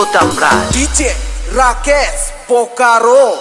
Ikut amra DJ Rakesh Pokaro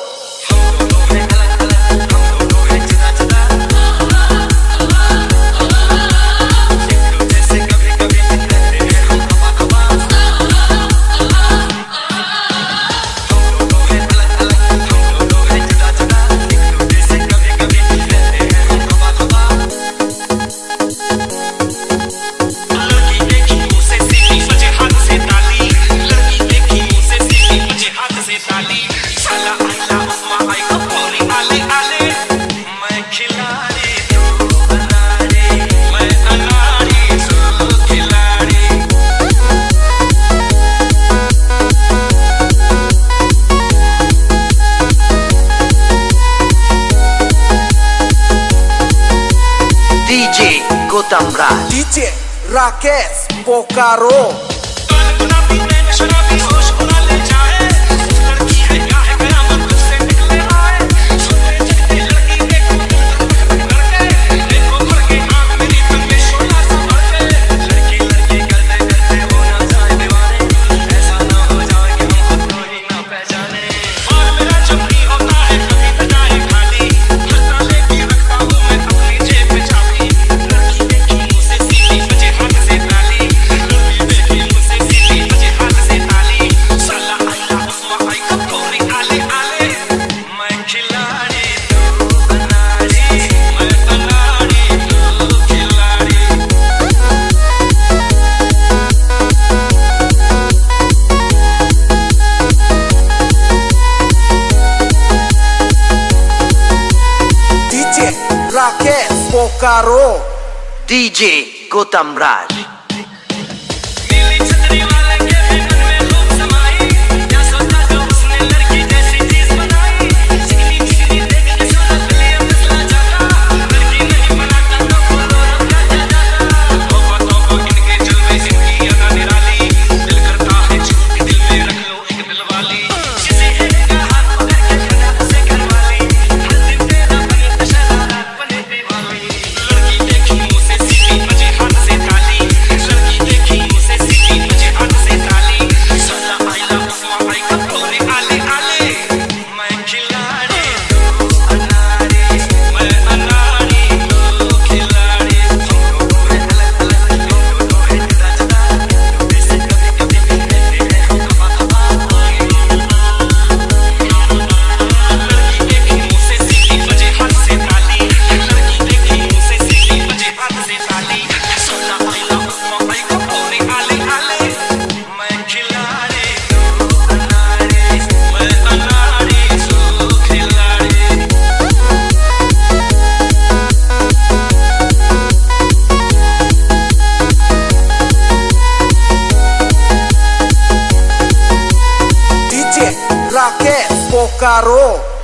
DJ Gotham Raj DJ Rakesh Bokaro Bokaro DJ Gotham Raj DJ Rakesh Bokaro